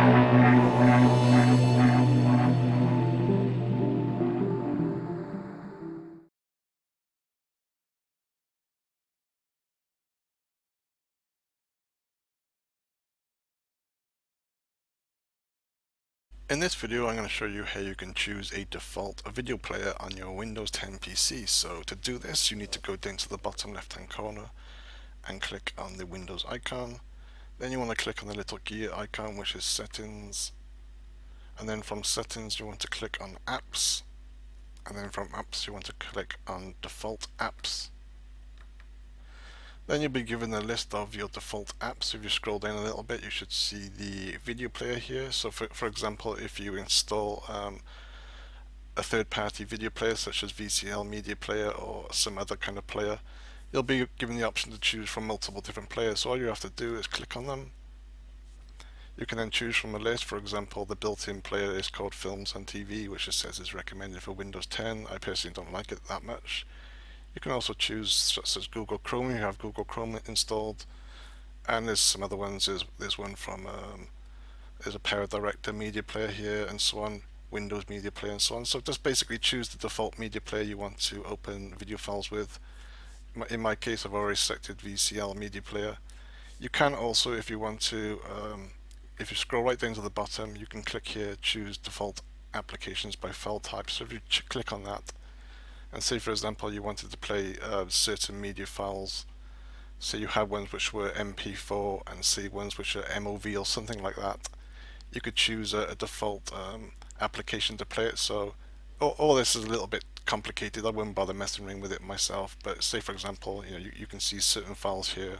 In this video I'm going to show you how you can choose a default video player on your Windows 10 PC. So to do this you need to go down to the bottom left hand corner and click on the Windows icon. Then you want to click on the little gear icon which is settings and then from settings you want to click on apps and then from apps you want to click on default apps then you'll be given a list of your default apps. If you scroll down a little bit, you should see the video player here. So for, for example, if you install um, a third-party video player such as VCL Media Player or some other kind of player, you'll be given the option to choose from multiple different players. So all you have to do is click on them. You can then choose from a list, for example, the built-in player is called Films & TV, which it says is recommended for Windows 10. I personally don't like it that much. You can also choose such as Google Chrome. You have Google Chrome installed, and there's some other ones. There's there's one from um, there's a PowerDirector media player here, and so on. Windows media player and so on. So just basically choose the default media player you want to open video files with. In my case, I've already selected VCL media player. You can also, if you want to, um, if you scroll right down to the bottom, you can click here, choose default applications by file type. So if you click on that, and say for example you wanted to play uh, certain media files so you had ones which were MP4 and say ones which are MOV or something like that you could choose a, a default um, application to play it so all, all, this is a little bit complicated. I wouldn't bother messing with it myself but say for example you know you, you can see certain files here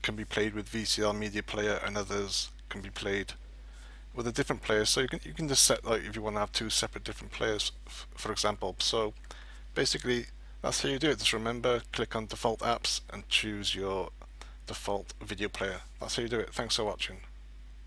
can be played with VCL media player and others can be played with a different player. So you can you can just set like if you want to have two separate different players for example. So basically that's how you do it. Just remember click on default apps and choose your default video player. That's how you do it. Thanks for watching